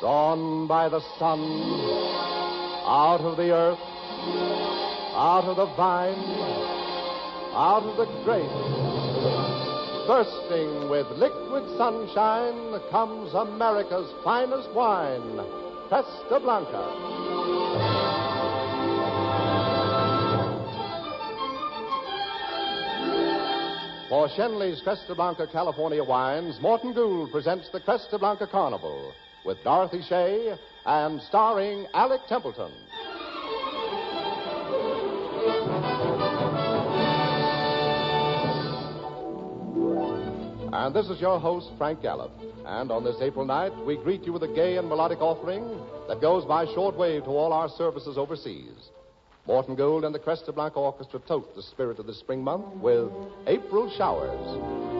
drawn by the sun, out of the earth, out of the vine, out of the grape, bursting with liquid sunshine, comes America's finest wine, Cresta Blanca. For Schenley's Cresta Blanca California wines, Morton Gould presents the Cresta Blanca Carnival with Dorothy Shay and starring Alec Templeton. And this is your host, Frank Gallup. And on this April night, we greet you with a gay and melodic offering that goes by shortwave to all our services overseas. Morton Gould and the Cresta Blanca Orchestra toast the spirit of the spring month with April Showers.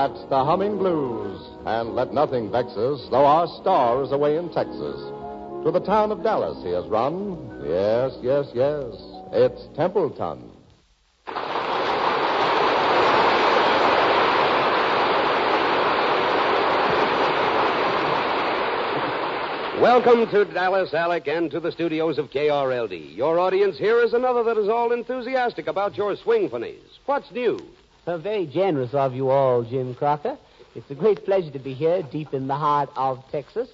That's the Humming Blues, and let nothing vex us, though our star is away in Texas. To the town of Dallas he has run. Yes, yes, yes. It's Templeton. Welcome to Dallas, Alec, and to the studios of KRLD. Your audience here is another that is all enthusiastic about your swingfonies. What's new? Uh, very generous of you all, Jim Crocker. It's a great pleasure to be here, deep in the heart of Texas.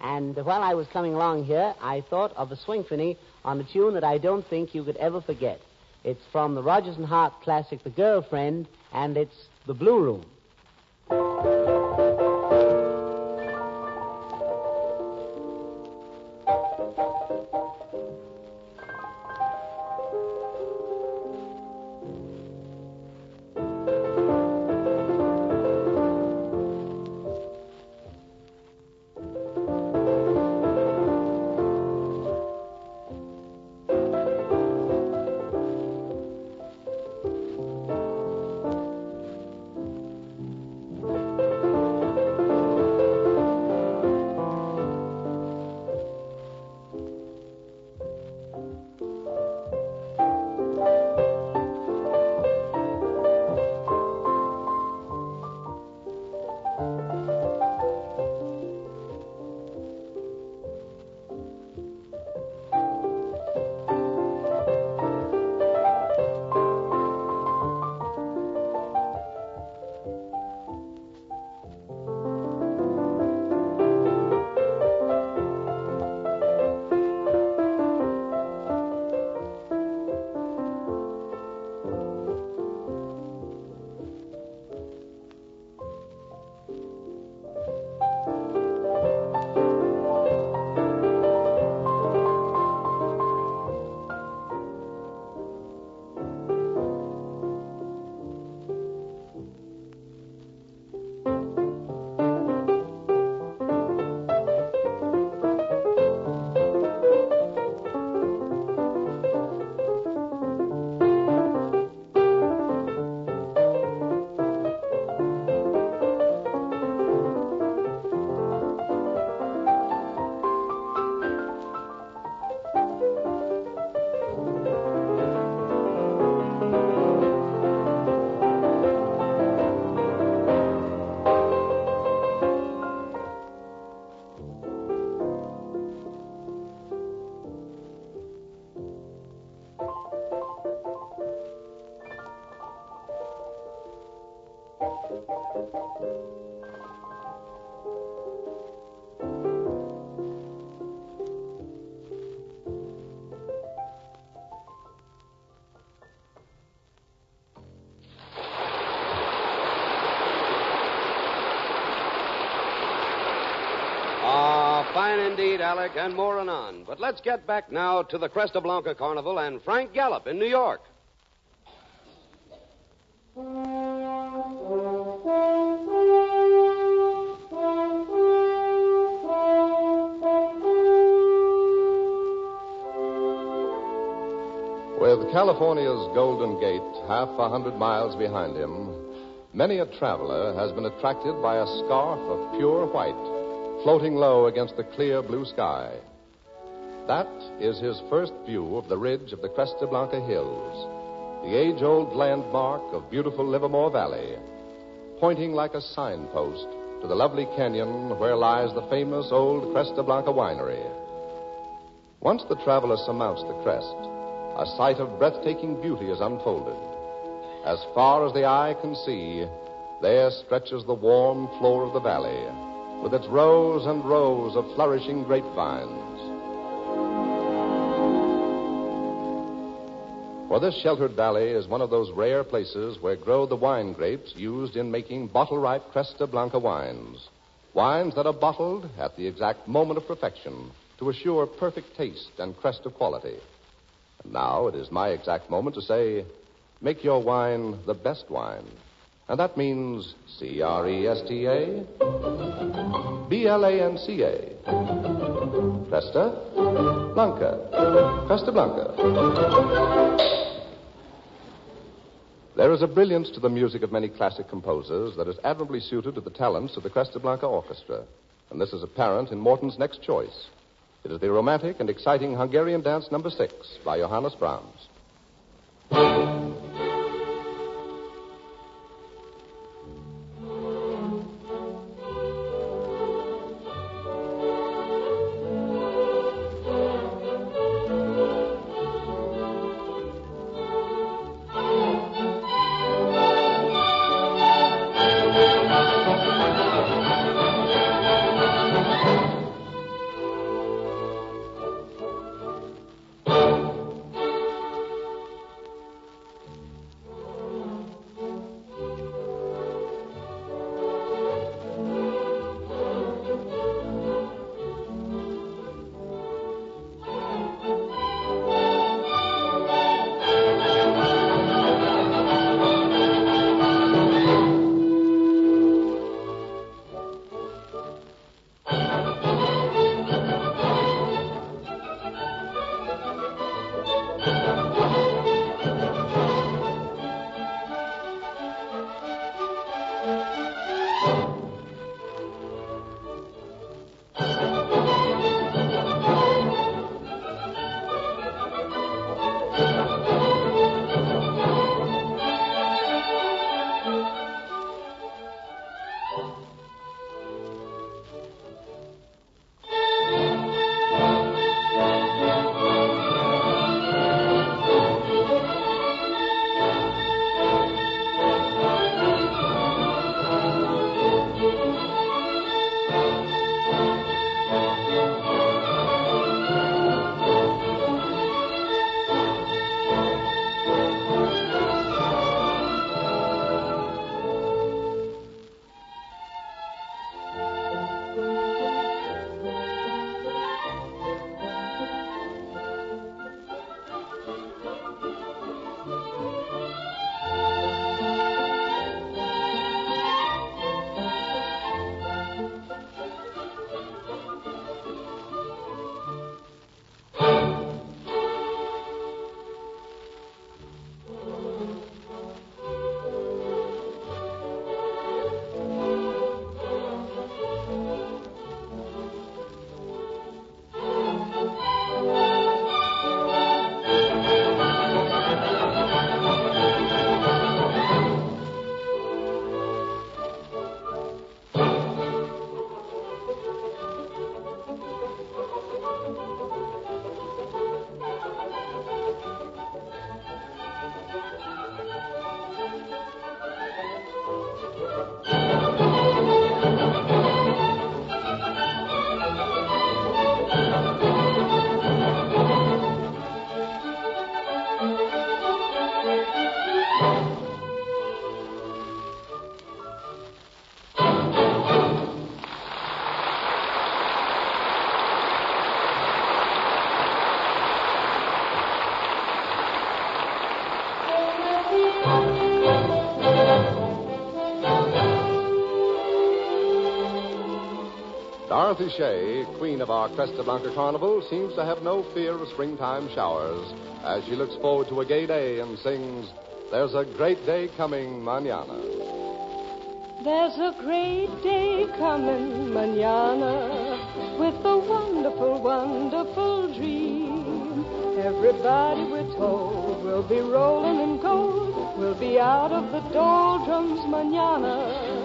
And while I was coming along here, I thought of a swingfony on a tune that I don't think you could ever forget. It's from the Rodgers and Hart classic, The Girlfriend, and it's The Blue Room. Alec, and more anon. But let's get back now to the Cresta Blanca Carnival and Frank Gallup in New York. With California's Golden Gate half a hundred miles behind him, many a traveler has been attracted by a scarf of pure white floating low against the clear blue sky. That is his first view of the ridge of the Cresta Blanca Hills, the age old landmark of beautiful Livermore Valley, pointing like a signpost to the lovely canyon where lies the famous old Cresta Blanca winery. Once the traveler surmounts the crest, a sight of breathtaking beauty is unfolded. As far as the eye can see, there stretches the warm floor of the valley, with its rows and rows of flourishing grapevines. For this sheltered valley is one of those rare places where grow the wine grapes used in making bottle ripe Cresta Blanca wines. Wines that are bottled at the exact moment of perfection to assure perfect taste and crest of quality. And now it is my exact moment to say, make your wine the best wine. And that means C R E S T A B L A N C A. Cresta Blanca. Cresta Blanca. There is a brilliance to the music of many classic composers that is admirably suited to the talents of the Cresta Blanca Orchestra. And this is apparent in Morton's next choice. It is the romantic and exciting Hungarian Dance Number Six by Johannes Brahms. Shay, queen of our Cresta Blanca Carnival, seems to have no fear of springtime showers as she looks forward to a gay day and sings, There's a great day coming manana. There's a great day coming manana with a wonderful, wonderful dream. Everybody we're told will be rolling in gold, will be out of the doldrums manana.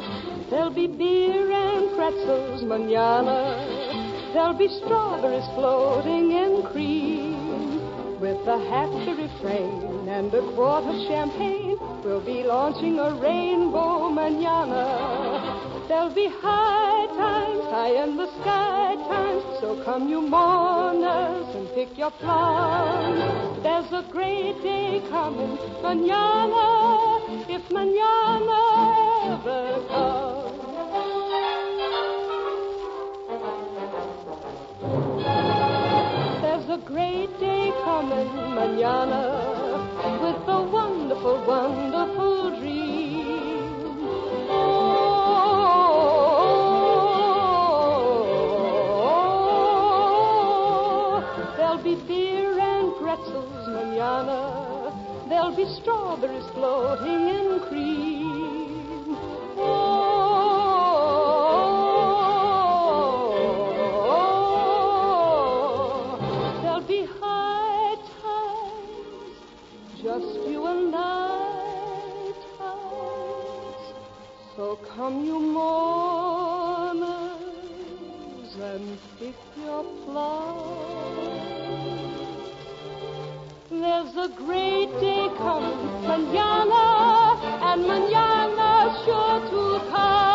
There'll be beer and pretzels manana. There'll be strawberries floating in cream. With a happy refrain and a quart of champagne, we'll be launching a rainbow manana. There'll be high times, high in the sky times, so come you mourners and pick your plums. There's a great day coming, manana, if manana ever comes. There's a great day coming, manana, with a wonderful, wonderful There'll be strawberries floating in cream. Oh, there'll be high times, just you and I times. So come you mourners and pick your plums. There's a great day coming, manana, and manana's sure to come.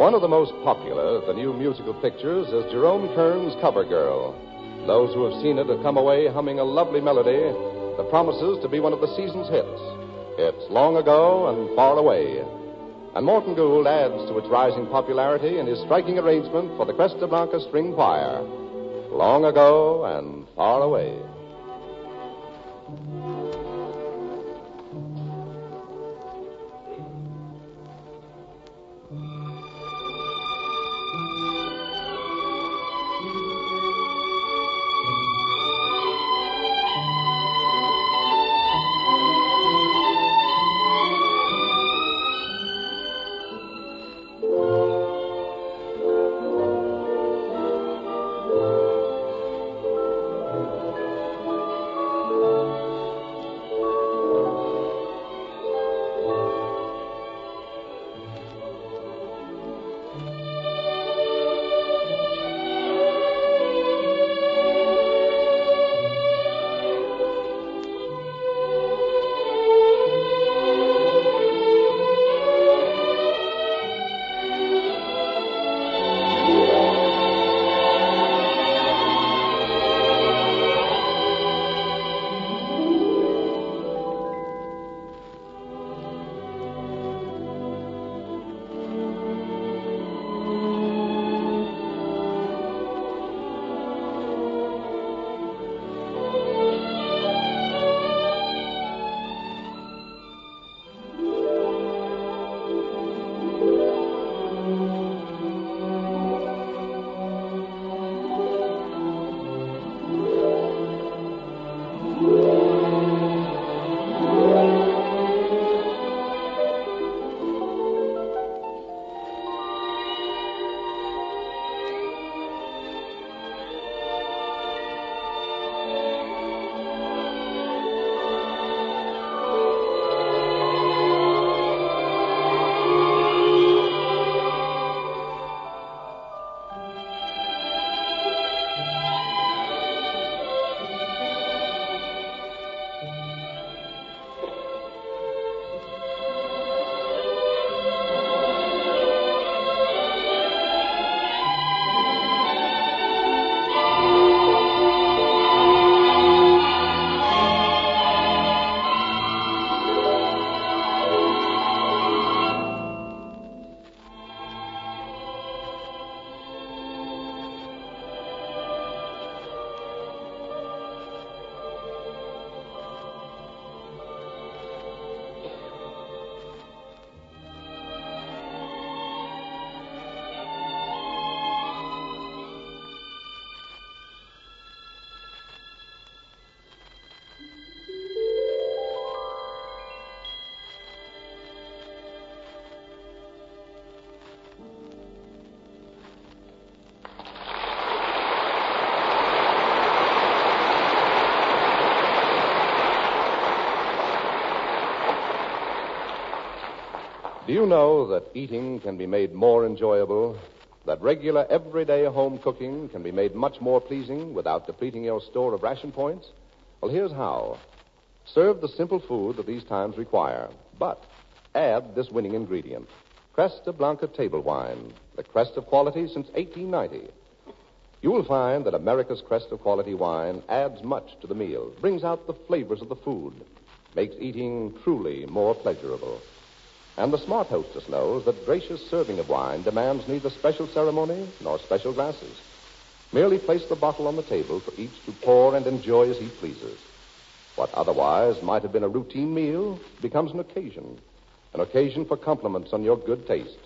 One of the most popular of the new musical pictures is Jerome Kern's Cover Girl. Those who have seen it have come away humming a lovely melody that promises to be one of the season's hits. It's long ago and far away. And Morton Gould adds to its rising popularity in his striking arrangement for the Cresta Blanca String Choir. Long ago and far away. Do you know that eating can be made more enjoyable? That regular, everyday home cooking can be made much more pleasing without depleting your store of ration points? Well, here's how. Serve the simple food that these times require, but add this winning ingredient Cresta Blanca table wine, the crest of quality since 1890. You will find that America's crest of quality wine adds much to the meal, brings out the flavors of the food, makes eating truly more pleasurable. And the smart hostess knows that gracious serving of wine demands neither special ceremony nor special glasses. Merely place the bottle on the table for each to pour and enjoy as he pleases. What otherwise might have been a routine meal becomes an occasion, an occasion for compliments on your good taste.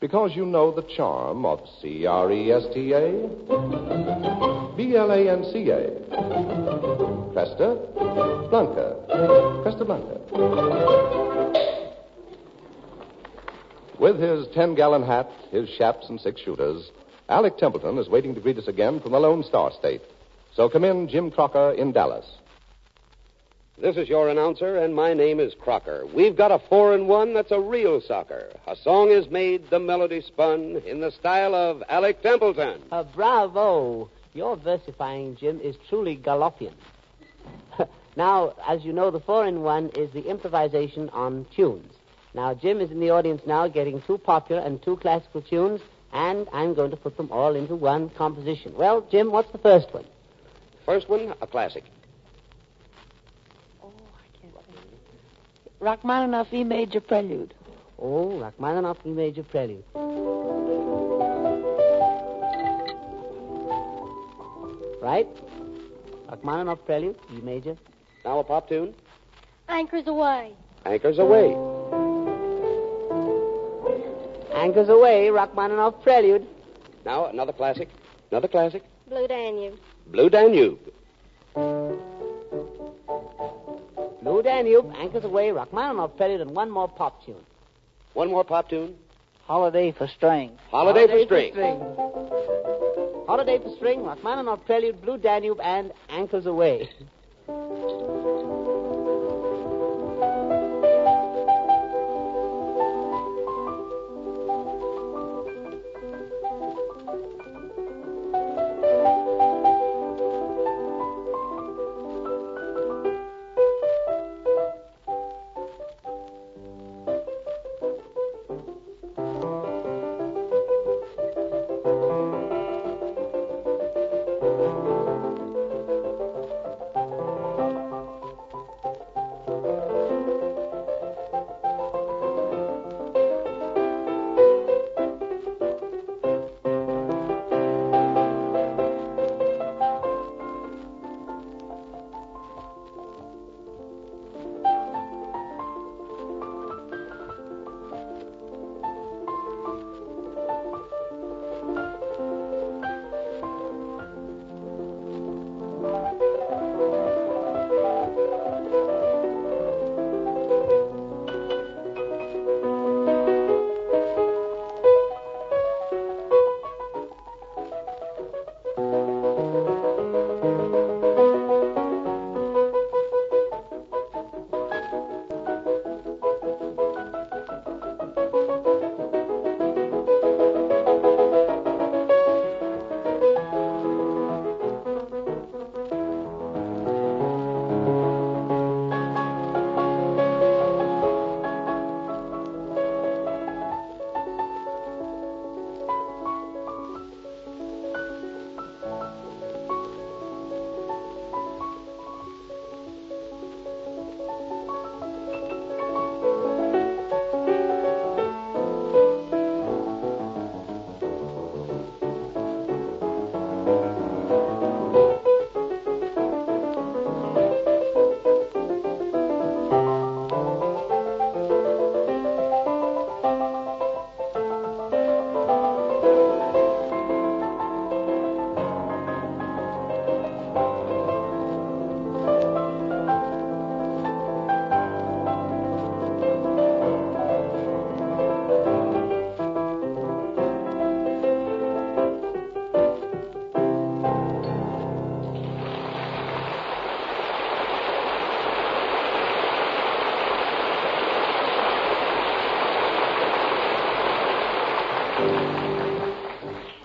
Because you know the charm of C R E S T A, B L A N C A, Cresta Blanca, Cresta Blanca. With his 10 gallon hat, his shaps, and six shooters, Alec Templeton is waiting to greet us again from the Lone Star State. So come in, Jim Crocker in Dallas. This is your announcer, and my name is Crocker. We've got a four in one that's a real socker. A song is made, the melody spun, in the style of Alec Templeton. Uh, bravo. Your versifying, Jim, is truly galoppian. now, as you know, the four in one is the improvisation on tunes. Now, Jim is in the audience now getting two popular and two classical tunes, and I'm going to put them all into one composition. Well, Jim, what's the first one? First one, a classic. Oh, I can't think. Rachmaninoff E major prelude. Oh, Rachmaninoff E major prelude. Right? Rachmaninoff prelude, E major. Now a pop tune. Anchors Aweigh. Anchors Aweigh. Anchors Aweigh, Rachmaninoff prelude. Now another classic. Another classic. Blue Danube. Blue Danube. Blue Danube, Anchors Aweigh, Rachmaninoff prelude, and one more pop tune. One more pop tune. Holiday for string. Holiday, for string. Holiday for string, Rachmaninoff prelude, Blue Danube, and Anchors Aweigh.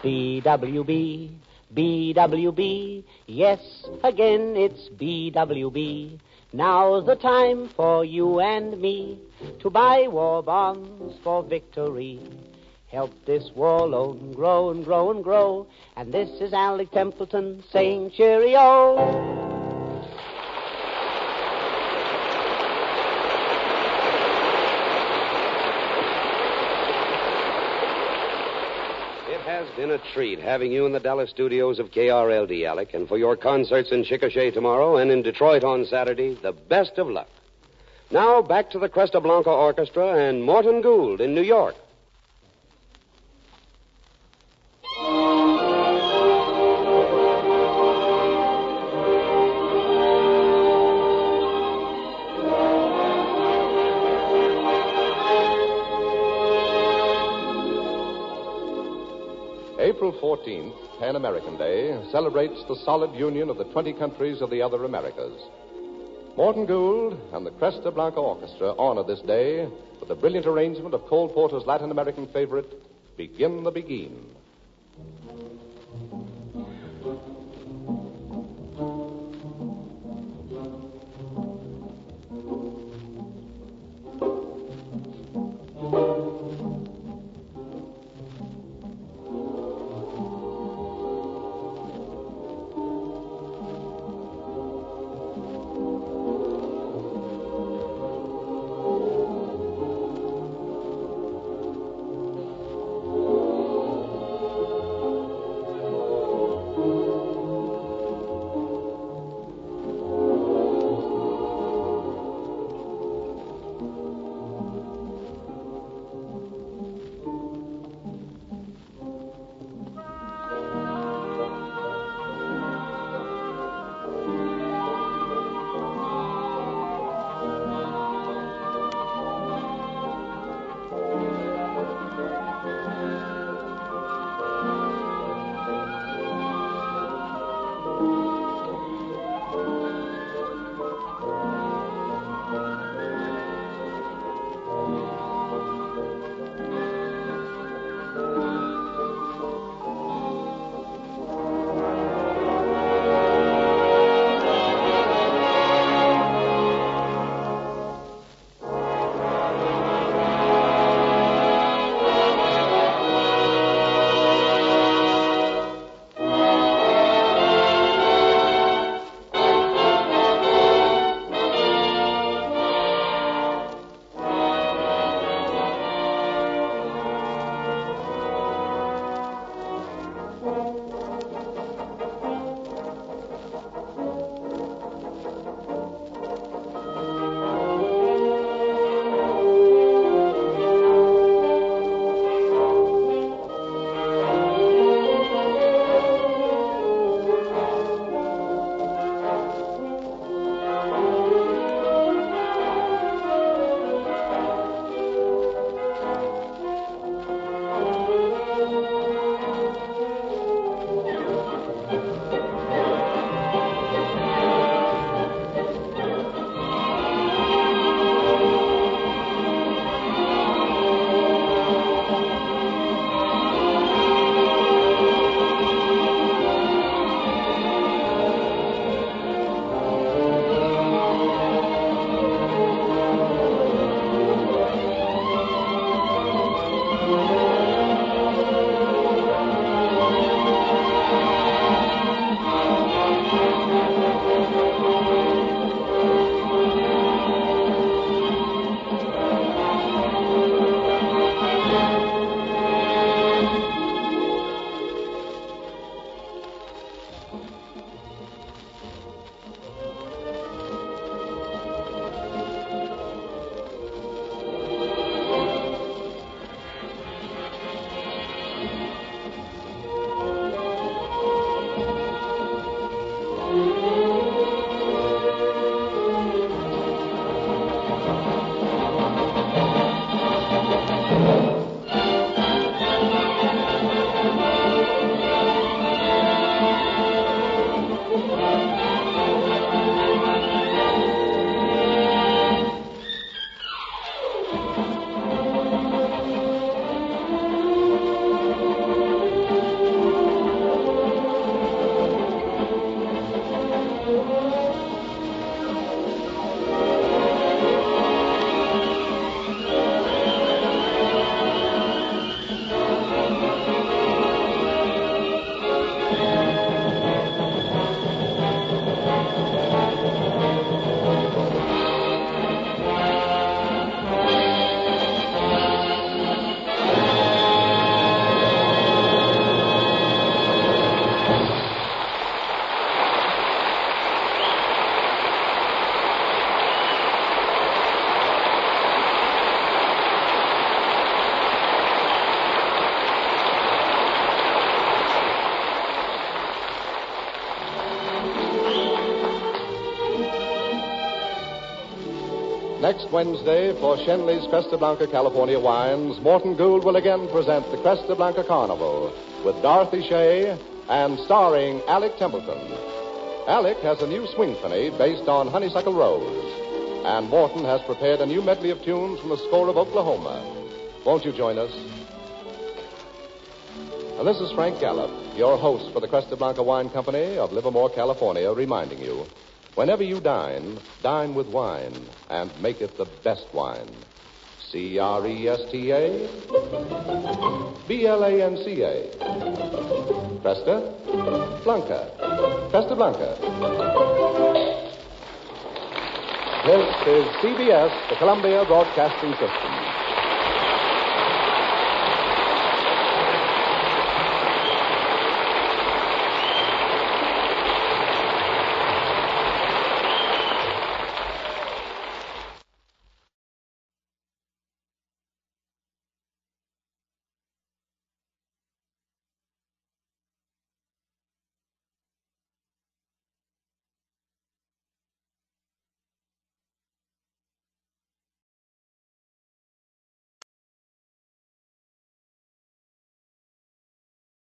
BWB, BWB, yes, again it's BWB. Now's the time for you and me to buy war bonds for victory. Help this war loan grow and grow and grow. And this is Alec Templeton saying cheerio. It has been a treat having you in the Dallas studios of KRLD, Alec, and for your concerts in Chickasha tomorrow and in Detroit on Saturday, the best of luck. Now back to the Cresta Blanca Orchestra and Morton Gould in New York. 14th, Pan American Day, celebrates the solid union of the 20 countries of the other Americas. Morton Gould and the Cresta Blanca Orchestra honor this day with the brilliant arrangement of Cole Porter's Latin American favorite, Begin the Beguine. Next Wednesday, for Schenley's Cresta Blanca California wines, Morton Gould will again present the Cresta Blanca Carnival with Dorothy Shay and starring Alec Templeton. Alec has a new swing finale based on Honeysuckle Rose, and Morton has prepared a new medley of tunes from the score of Oklahoma. Won't you join us? And this is Frank Gallup, your host for the Cresta Blanca Wine Company of Livermore, California, reminding you whenever you dine, dine with wine and make it the best wine. C R E S T A B L A N C A. Cresta Blanca. Cresta Blanca. This is CBS, the Columbia Broadcasting System.